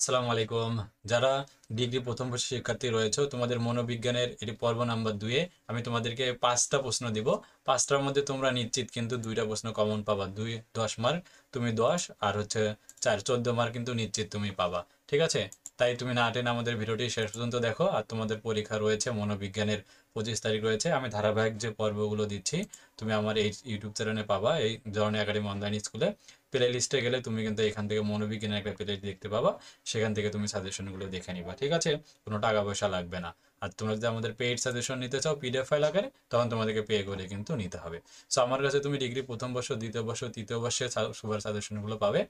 আসসালামু আলাইকুম। যারা ডিগ্রি প্রথম বর্ষের শিক্ষার্থী রয়েছে তোমাদের মনোবিজ্ঞানের এটি পর্ব নাম্বার দুয়ে আমি তোমাদেরকে পাঁচটা প্রশ্ন দিব। পাঁচটার মধ্যে তোমরা নিশ্চিত কিন্তু দুইটা প্রশ্ন কমন পাবা। দুই, দশ মার্ক তুমি দশ, আর হচ্ছে চার, চোদ্দ মার্ক কিন্তু নিশ্চিত তুমি পাবা। ঠিক আছে? তাই তুমি না টেনে আমাদের ভিডিওটি শেষ পর্যন্ত দেখো, আর তোমাদের পরীক্ষা রয়েছে মনোবিজ্ঞানের পঁচিশ তারিখ রয়েছে। আমি ধারাবাহিক যে পর্বগুলো দিচ্ছি, তুমি আমার এই ইউটিউব চ্যানেলে পাবা। এই ধরনের একাডেমি অনলাইন স্কুলে প্লে লিস্টে গেলে তুমি কিন্তু এখান থেকে মনোবিজ্ঞানের একটা প্লে দেখতে পাবা। সেখান থেকে তুমি সাজেশনগুলো দেখে নিবা, ঠিক আছে? কোনো টাকা পয়সা লাগবে না। আর তোমরা যদি আমাদের পেইড সাজেশন নিতে চাও পিডিএফ ফাইল আকারে, তখন তোমাদেরকে পে করে কিন্তু নিতে হবে। সো আমার কাছে তুমি ডিগ্রি প্রথম বর্ষ, দ্বিতীয় বর্ষ, তৃতীয় বর্ষে সুপার সাজেশনগুলো পাবে।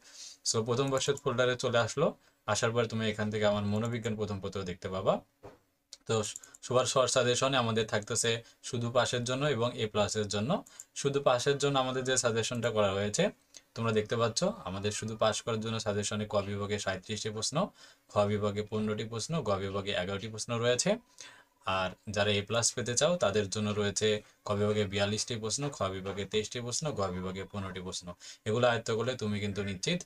সো প্রথম বর্ষের ফোল্ডারে চলে আসলো। আসার পর তুমি এখান থেকে আমার মনোবিজ্ঞান প্রথম পত্র দেখতে পাবা। তো সুপার সাজেশনে আমাদের থাকতেছে শুধু পাশের জন্য এবং এ প্লাসের জন্য। শুধু পাশের জন্য আমাদের যে সাজেশনটা করা হয়েছে, তোমরা দেখতে পাচ্ছ, আমাদের শুধু পাস করার জন্য সাজেশনে ক বিভাগে সাঁত্রিশটি প্রশ্ন, খ বিভাগে পনেরোটি প্রশ্ন, গ বিভাগে এগারোটি প্রশ্ন রয়েছে। আর যারা এ প্লাস পেতে চাও, তাদের জন্য রয়েছে ক বিভাগে বিয়াল্লিশটি প্রশ্ন, খ বিভাগে তেইশটি প্রশ্ন, গ বিভাগে পনেরোটি প্রশ্ন। এগুলো আয়ত্ত করলে তুমি কিন্তু নিশ্চিত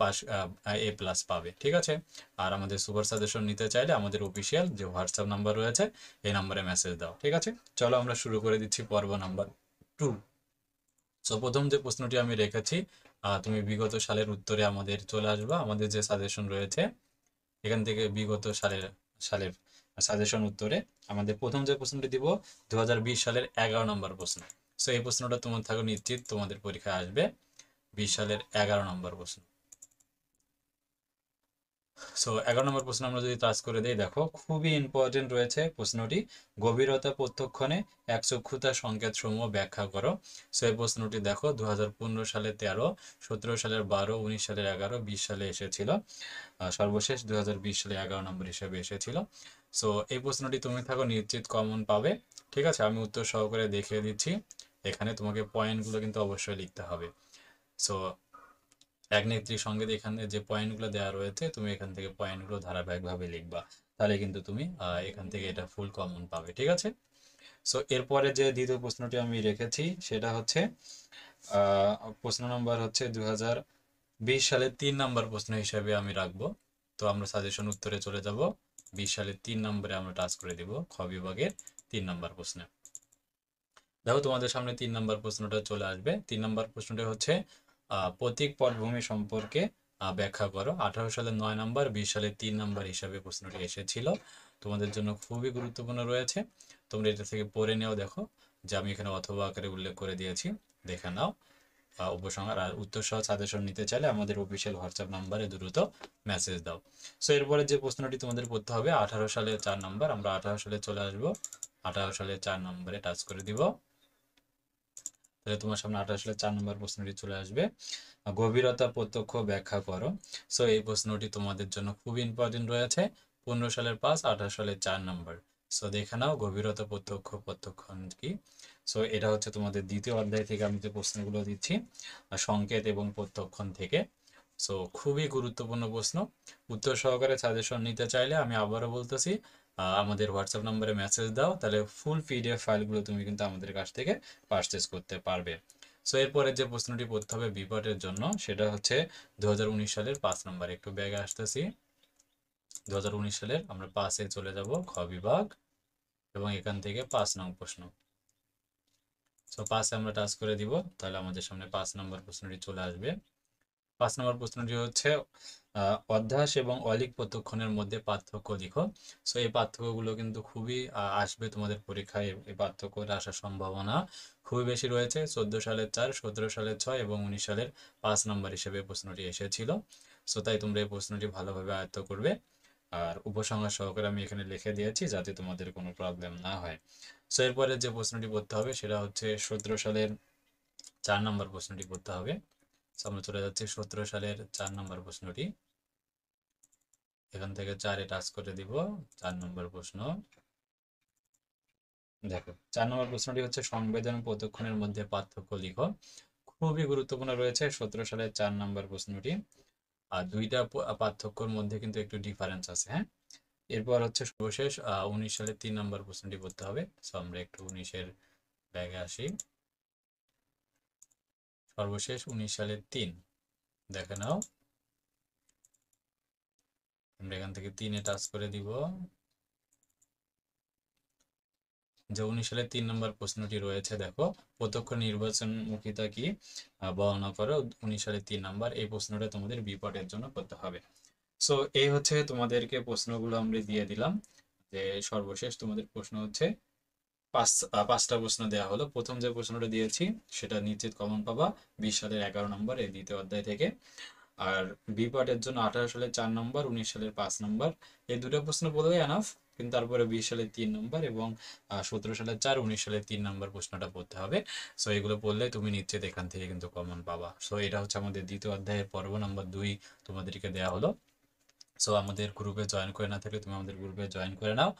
পাস এ প্লাস পাবে, ঠিক আছে? আর আমাদের সুপার সাজেশন নিতে চাইলে আমাদের অফিসিয়াল যে হোয়াটসঅ্যাপ নাম্বার রয়েছে, এই নাম্বারে মেসেজ দাও, ঠিক আছে? চলো আমরা শুরু করে দিচ্ছি পর্ব নাম্বার টু সো প্রথম যে প্রশ্নটি আমি রেখেছি তুমি বিগত সালের উত্তরে আমাদের চলে আসবা। আমাদের যে সাজেশন রয়েছে, এখান থেকে বিগত সালের সালের সাজেশন উত্তরে আমাদের প্রথম যে প্রশ্নটি দিব দু হাজার বিশ সালের এগারো নম্বর প্রশ্ন। সো এই প্রশ্নটা তোমার থাকো নিশ্চিত, তোমাদের পরীক্ষায় আসবে। বিশ সালের এগারো নম্বর প্রশ্ন। সো এগারো নম্বর প্রশ্ন আমরা যদি টাচ করে দিই, দেখো, খুবই ইম্পর্টেন্ট রয়েছে প্রশ্নটি। গভীরতা প্রত্যক্ষণে একচক্ষুতা সংকেত সমূহ ব্যাখ্যা করো। সো এই প্রশ্নটি দেখো দু সালে তেরো, সতেরো সালের বারো, উনিশ সালের এগারো, বিশ সালে এসেছিল। সর্বশেষ দু হাজার বিশ সালে এগারো নম্বর হিসেবে এসেছিল। সো এই প্রশ্নটি তুমি থাকো, নিশ্চিত কমন পাবে। ঠিক আছে, আমি উত্তর সহকারে দেখিয়ে দিচ্ছি। এখানে তোমাকে পয়েন্টগুলো কিন্তু অবশ্যই লিখতে হবে। সো এক নেত্রীর সংগীত এখানে যে পয়েন্টগুলো দেওয়া রয়েছে, তুমি এখান থেকে পয়েন্টগুলো ধারাবাহিকভাবে লিখবা। তাহলে কিন্তু তুমি এখান থেকে এটা ফুল কমন পাবে, ঠিক আছে? সো এরপরে যে দ্বিতীয় প্রশ্নটি আমি রেখেছি, সেটা হচ্ছে প্রশ্ন নম্বর হচ্ছে দু সালের তিন নম্বর প্রশ্ন হিসাবে আমি রাখব। তো আমরা সাজেশন উত্তরে চলে যাব। বিশ সালের তিন নম্বরে আমরা টাচ করে দিব খ বিভাগের তিন নম্বর প্রশ্নে। দেখো, তোমাদের সামনে তিন নম্বর প্রশ্নটা চলে আসবে। তিন নম্বর প্রশ্নটা হচ্ছে প্রতীক পটভূমি সম্পর্কে ব্যাখ্যা করো। আঠারো সালের নয় নম্বর, বিশ সালে তিন নম্বর হিসাবে প্রশ্নটি এসেছিল। তোমাদের জন্য খুবই গুরুত্বপূর্ণ রয়েছে। তোমরা এটা থেকে পড়ে নেও, দেখো, যে আমি এখানে অথবা আকারে উল্লেখ করে দিয়েছি। দেখে নাও। উপসংহার আর উত্তর সহ সাজেশন নিতে চাইলে আমাদের অফিসিয়াল হোয়াটসঅ্যাপ নাম্বারে দ্রুত মেসেজ দাও। সো এরপরে যে প্রশ্নটি তোমাদের পড়তে হবে, আঠারো সালে চার নম্বর, আমরা আঠারো সালে চলে আসব। আঠারো সালে চার নম্বরে টাচ করে দিব। তাহলে তোমার সামনে আঠাশ সালে চার নম্বর প্রশ্নটি চলে আসবে। গভীরতা প্রত্যক্ষ ব্যাখ্যা করো। সো এই প্রশ্নটি তোমাদের জন্য খুব ইম্পর্টেন্ট রয়েছে। পনেরো সালের পাঁচ, আঠাশ সালের চার নম্বর। সো দেখে নাও গভীরতা প্রত্যক্ষ প্রত্যক্ষণ কি? সো এটা হচ্ছে তোমাদের দ্বিতীয় অধ্যায় থেকে আমি যে প্রশ্নগুলো দিচ্ছি সংকেত এবং প্রত্যক্ষণ থেকে। সো খুবই গুরুত্বপূর্ণ প্রশ্ন। উত্তর সহকারে সাজেশন নিতে চাইলে আমি আবারও বলতেছি আমাদের হোয়াটসঅ্যাপ নম্বরে মেসেজ দাও, তাহলে ফুল পিডিএফ ফাইলগুলো তুমি কিন্তু আমাদের কাছ থেকে পারচেস করতে পারবে। সো এরপরে যে প্রশ্নটি পড়তে হবে বিপটের জন্য, সেটা হচ্ছে দু হাজার উনিশ সালের পাঁচ নম্বর একটু ব্যাগে আসতেছি। দু হাজার উনিশ সালের আমরা পাঁচে চলে যাব খ বিভাগ, এবং এখান থেকে পাঁচ নং প্রশ্ন। সো পাঁচে আমরা টাচ করে দিব, তাহলে আমাদের সামনে পাঁচ নম্বর প্রশ্নটি চলে আসবে। পাঁচ নম্বর প্রশ্নটি হচ্ছে অধ্যাস এবং অলিক প্রত্যক্ষণের মধ্যে পার্থক্য লিখো। সো এই পার্থক্যগুলো কিন্তু খুবই আসবে তোমাদের পরীক্ষায় এই পার্থক্য আসার সম্ভাবনা খুবই বেশি রয়েছে। চোদ্দ সালের চার, সতেরো সালের ছয় এবং উনিশ সালের পাঁচ নম্বর হিসেবে প্রশ্নটি এসেছিল। সো তাই তোমরা এই প্রশ্নটি ভালোভাবে আয়ত্ত করবে। আর উপসংহার সহকারে আমি এখানে লিখে দিয়েছি যাতে তোমাদের কোনো প্রবলেম না হয়। সো এরপরে যে প্রশ্নটি পড়তে হবে সেটা হচ্ছে, সতেরো সালের চার নম্বর প্রশ্নটি পড়তে হবে। আমরা চলে যাচ্ছি সতেরো সালের চার নম্বর প্রশ্নটি। এখান থেকে চারে টাচ করে দিব, চার নম্বর প্রশ্ন। দেখো, চার নম্বর প্রশ্নটি হচ্ছে সংবেদন প্রত্যক্ষণের মধ্যে পার্থক্য লিখো। খুবই গুরুত্বপূর্ণ রয়েছে সতেরো সালের চার নম্বর প্রশ্নটি। আর দুইটা পার্থক্যর মধ্যে কিন্তু একটু ডিফারেন্স আছে হ্যাঁ? এরপর হচ্ছে সর্বশেষ উনিশ সালের তিন নম্বর প্রশ্নটি পড়তে হবে। সো আমরা একটু উনিশের ব্যাগে আসি। সর্বশেষ উনিশ সালের তিন। দেখে নাও। আমরা এখান থেকে তিনে টাচ করে দিব। যে উনিশ সালে তিন নম্বর প্রশ্নটি রয়েছে, দেখো, প্রত্যক্ষ নির্বাচনমুখিতা কি? বর্ণনা করো, উনিশ সালে তিন নম্বর, এই প্রশ্নটা তোমাদের বিপাটের জন্য করতে হবে। সো এই হচ্ছে তোমাদেরকে প্রশ্নগুলো আমরা দিয়ে দিলাম। যে সর্বশেষ তোমাদের প্রশ্ন হচ্ছে পাঁচ পাঁচটা প্রশ্ন দেওয়া হলো। প্রথম যে প্রশ্নটা দিয়েছি, সেটা নিশ্চিত কমন পাবা। বিশ সালের এগারো নম্বর, এই দ্বিতীয় অধ্যায় থেকে। আর বি পার্টের জন্য আঠারো সালের চার নম্বর, উনিশ সালের পাঁচ নম্বর। এই দুটো প্রশ্ন বললেই এনাফ কিন্তু তারপরে বিশ সালের তিন নম্বর এবং সতেরো সালের চার, উনিশ সালের তিন নম্বর প্রশ্নটা পড়তে হবে। সো এগুলো পড়লে তুমি নিশ্চিত এখান থেকে কিন্তু কমন পাবা। সো এটা হচ্ছে আমাদের দ্বিতীয় অধ্যায়ের পর্ব নম্বর দুই তোমাদেরকে দেওয়া হলো। সো আমাদের গ্রুপে জয়েন করে না থাকলে তুমি আমাদের গ্রুপে জয়েন করে নাও।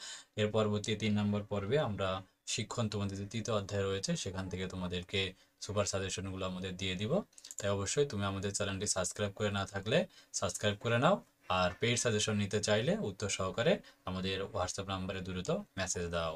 এর পরবর্তী তিন নম্বর পর্বে আমরা শিক্ষণ তোমাদের যে অধ্যায় রয়েছে, সেখান থেকে তোমাদেরকে সুপার সাজেশনগুলো আমাদের দিয়ে দিব। তাই অবশ্যই তুমি আমাদের চ্যানেলটি সাবস্ক্রাইব করে না থাকলে সাবস্ক্রাইব করে নাও, আর পেইড সাজেশন নিতে চাইলে উত্তর সহকারে আমাদের হোয়াটসঅ্যাপ নাম্বারে দ্রুত মেসেজ দাও।